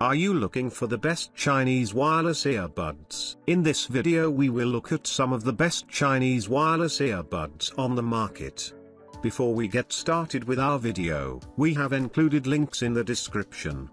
Are you looking for the best Chinese wireless earbuds? In this video we will look at some of the best Chinese wireless earbuds on the market. Before we get started with our video, we have included links in the description.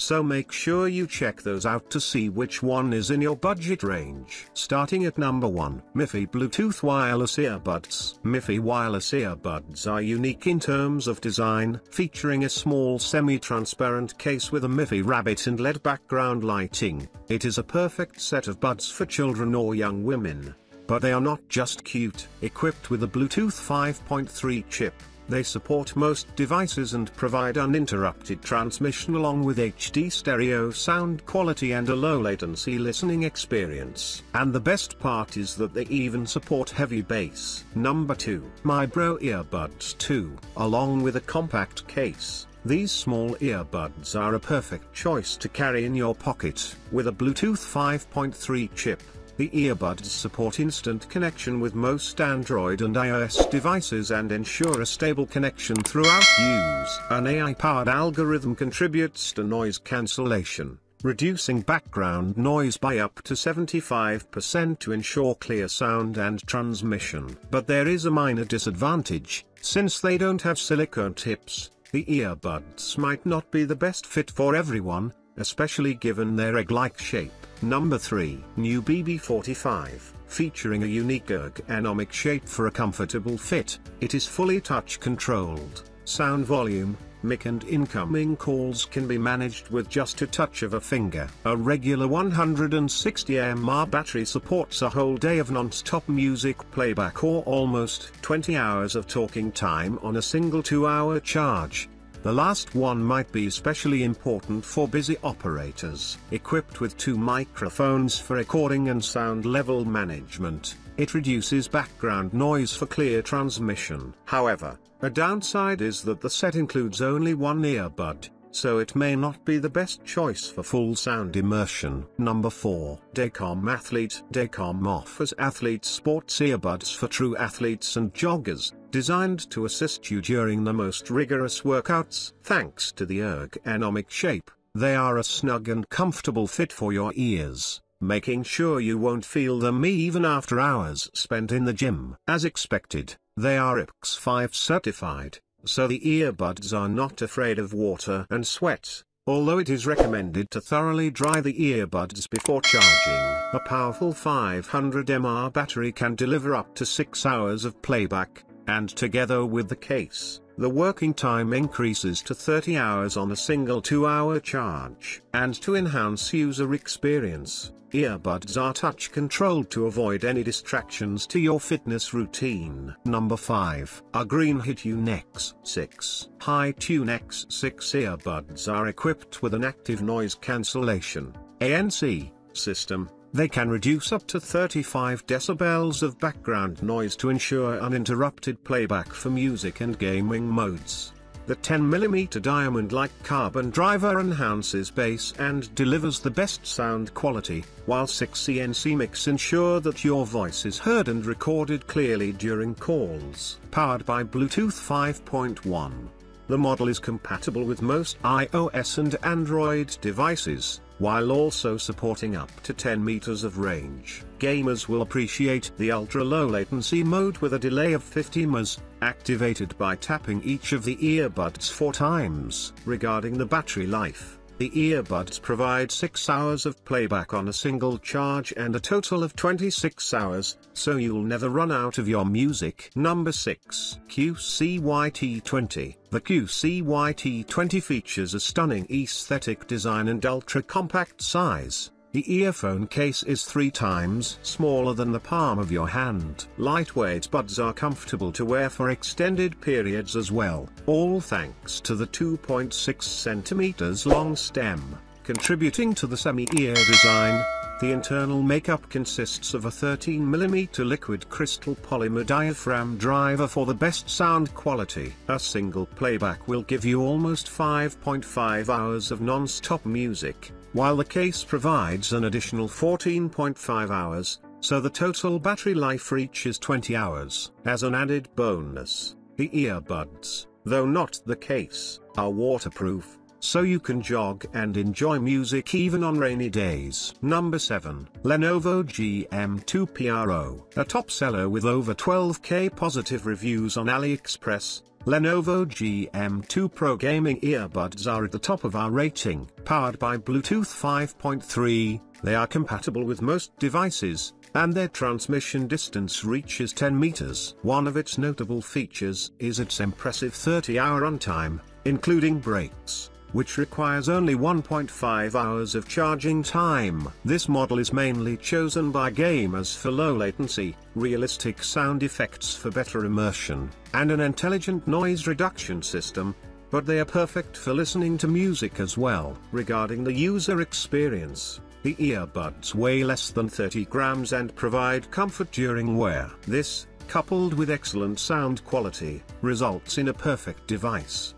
So make sure you check those out to see which one is in your budget range. Starting at number 1, Miffy Bluetooth Wireless Earbuds. Miffy Wireless Earbuds are unique in terms of design, featuring a small semi-transparent case with a Miffy rabbit and LED background lighting. It is a perfect set of buds for children or young women. But they are not just cute. Equipped with a Bluetooth 5.3 chip, they support most devices and provide uninterrupted transmission along with HD stereo sound quality and a low latency listening experience. And the best part is that they even support heavy bass. Number 2. Mibro Earbuds 2. Along with a compact case, these small earbuds are a perfect choice to carry in your pocket. With a Bluetooth 5.3 chip, the earbuds support instant connection with most Android and iOS devices and ensure a stable connection throughout use. An AI-powered algorithm contributes to noise cancellation, reducing background noise by up to 75% to ensure clear sound and transmission. But there is a minor disadvantage, since they don't have silicone tips, the earbuds might not be the best fit for everyone, especially given their egg-like shape. Number 3. New Bee B45, featuring a unique ergonomic shape for a comfortable fit, it is fully touch controlled. Sound volume, mic and incoming calls can be managed with just a touch of a finger. A regular 160 mAh battery supports a whole day of non-stop music playback or almost 20 hours of talking time on a single 2-hour charge. The last one might be especially important for busy operators. Equipped with two microphones for recording and sound level management, it reduces background noise for clear transmission. However, a downside is that the set includes only one earbud, so it may not be the best choice for full sound immersion. Number 4. Dacom Athlete Dacom offers athlete sports earbuds for true athletes and joggers, designed to assist you during the most rigorous workouts. Thanks to the ergonomic shape, they are a snug and comfortable fit for your ears, making sure you won't feel them even after hours spent in the gym. As expected, they are IPX5 certified, so the earbuds are not afraid of water and sweat, although it is recommended to thoroughly dry the earbuds before charging. A powerful 500 mAh battery can deliver up to 6 hours of playback, and together with the case, the working time increases to 30 hours on a single 2-hour charge. And to enhance user experience, earbuds are touch controlled to avoid any distractions to your fitness routine. Number 5. Agreenhit X 6. Hi-Tune X6 earbuds are equipped with an active noise cancellation ANC system they can reduce up to 35 decibels of background noise to ensure uninterrupted playback for music and gaming modes. The 10mm diamond-like carbon driver enhances bass and delivers the best sound quality, while 6 CNC mics ensure that your voice is heard and recorded clearly during calls. Powered by Bluetooth 5.1. The model is compatible with most iOS and Android devices, while also supporting up to 10 meters of range. Gamers will appreciate the ultra-low latency mode with a delay of 50 ms, activated by tapping each of the earbuds four times. Regarding the battery life, the earbuds provide 6 hours of playback on a single charge and a total of 26 hours, so you'll never run out of your music. Number 6. QCY T20 The QCY T20 features a stunning aesthetic design and ultra-compact size. The earphone case is three times smaller than the palm of your hand. Lightweight buds are comfortable to wear for extended periods as well, all thanks to the 2.6 cm long stem, contributing to the semi-ear design. The internal makeup consists of a 13mm liquid crystal polymer diaphragm driver for the best sound quality. A single playback will give you almost 5.5 hours of non-stop music, while the case provides an additional 14.5 hours, so the total battery life reaches 20 hours. As an added bonus, the earbuds, though not the case, are waterproof, so you can jog and enjoy music even on rainy days. Number 7. Lenovo GM2 Pro. A top seller with over 12k positive reviews on AliExpress, Lenovo GM2 Pro gaming earbuds are at the top of our rating. Powered by Bluetooth 5.3, they are compatible with most devices, and their transmission distance reaches 10 meters. One of its notable features is its impressive 30-hour runtime, including breaks which requires only 1.5 hours of charging time. This model is mainly chosen by gamers for low latency, realistic sound effects for better immersion, and an intelligent noise reduction system, but they are perfect for listening to music as well. Regarding the user experience, the earbuds weigh less than 30 grams and provide comfort during wear. This, coupled with excellent sound quality, results in a perfect device.